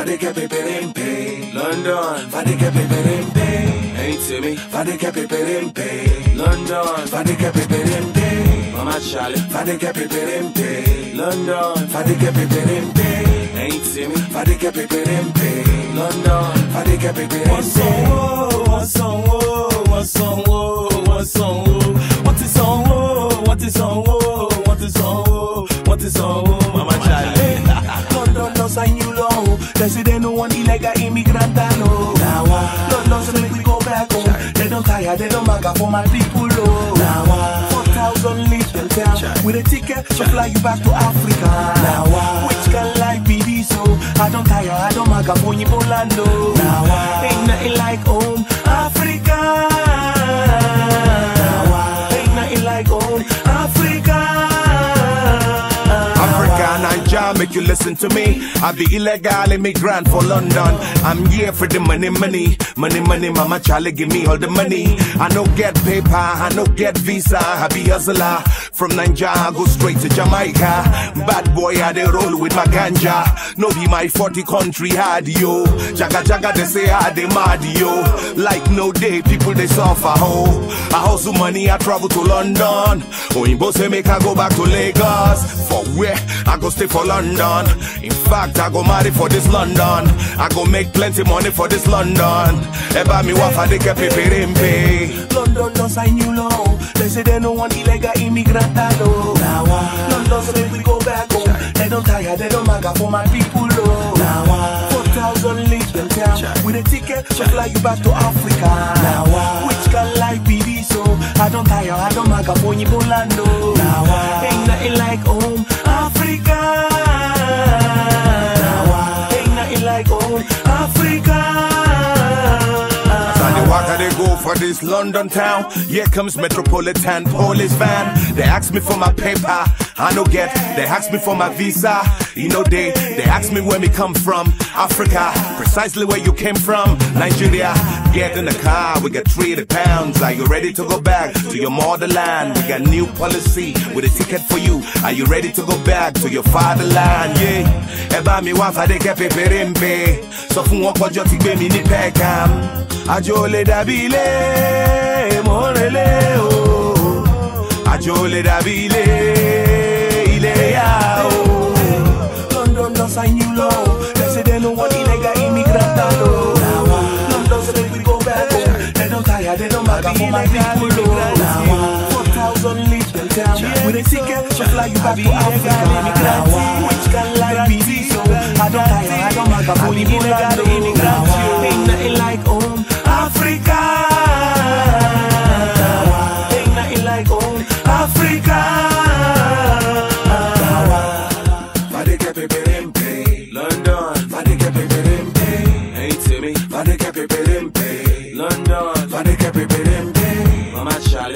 Fadeke peperempe. London. Fadeke peperempe. Ain't to me. Fadeke peperempe. London. Fadeke peperempe. Mama Charlie. Fadeke peperempe. London. Fadeke peperempe. Ain't to me. Fadeke peperempe. London. Fadeke peperempe. Wọ́n sanwó, wọ́n sanwó, wọ́n sanwó, wọ́n sanwó. Wọ́n ti sanwó, wọ́n ti sanwó, wọ́n ti sanwó, wọ́n ti sanwó. Mama Charlie. London don't sign you they no want illegal immigrant alone. Now I- London say make we go back home. They don't tire, they don't matter for my people low. Now I- Four thousand in town with a ticket to fly you back to Africa. Now I- which can life be this? So I don't tire, I don't matter for you Bolando. Now I- ain't nothing like home, Nigeria, make you listen to me. I be illegal immigrant for London. I'm here for the money, money, money, money. Mama Charlie, give me all the money. I no get paper, I no get visa. I be hustler from Nigeria, I go straight to Jamaica. Bad boy, I dey roll with my ganja. No be my 40 country hard yo. Jaga jaga, they say ah, I dey mad yo. Like no day, people they suffer ho. I hustle money, I travel to London. Oyinbo say make I go back to Lagos. For where? I go stay for London. In fact, I go marry for this London. I go make plenty money for this London. Eba mi wafa de ke peperempe. London don't sign you low. They say they don't want illegal immigrant alone. Now I- London say make we go back home. They don't tire, they don't matter for my people low. Now I- Four thousand live in town with a ticket to fly you back to Africa. Now which can life be this? So I don't tire, I don't matter for you Bolando. Now I- ain't nothing like home, like home, Africa. I dey go for this London town. Here comes Metropolitan Police van. They ask me for my paper, I no get. They ask me for my visa, you know they. They ask me where me come from, Africa. Precisely where you came from, Nigeria. Get in the car, we got 300 pounds. Are you ready to go back to your motherland? We got new policy with a ticket for you. Are you ready to go back to your fatherland? Yeah. Bá mi wá fàdé kẹ́ pépéré Sọ fún wọn pọ́jọ́ ti gbé mi ní Peckham. Àjò lè dàbí ilé, mò ń relé o. Àjò lè dàbí ilé, ilé yá o. London don't sign you low. They say they don't want illegal immigrant alone. London say we go back home. They don't tire, they for my people low. Four thousand live in town with a ticket to fly you back to Africa. The illegal immigrant. Ain't nothing like home, Africa. Ain't nothing like home, Africa. London. Fadeke peperempe. Ain't to me. Fadeke peperempe. London. Mama Charlie.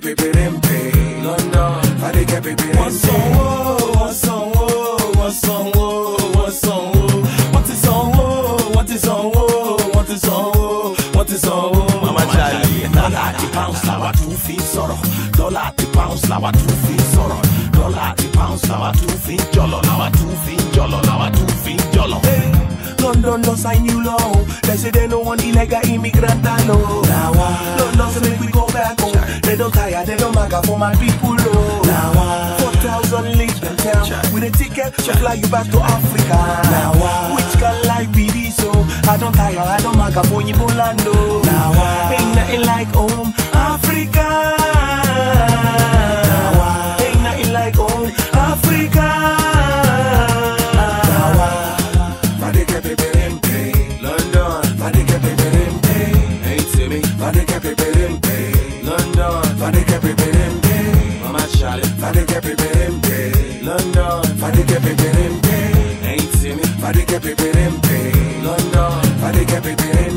Peperempe. London. London. Fadeke peperempe. Wọ́n sanwó, wọ́n sanwó, wọ́n sanwó, wọ́n sanwó. Wọ́n ti sanwó, wọ́n ti sanwó, wọ́n ti sanwó, wọ́n ti sanwó. Mama Charlie. Dọ́là àti pounds làwa tún fi sọ̀rọ̀. Dọ́là àti pounds làwa tún fi sọ̀rọ̀. Dọ́là àti pounds làwa tún fi jọ̀lọ̀. Làwa tún fi jọ̀lọ̀. Làwa tún fi jọ̀lọ̀. London don't sign you low. They say they don't want illegal immigrant alone. Now London say make we go back home. They don't tire, they don't matter for my people I- Four thousand live in town with a ticket to fly you back to Africa. Now I- which can life be this? So I don't tire, I don't matter for you. Now I- ain't nothing like home. Fadi kepi pirimpi London Fadi kepi pirimpi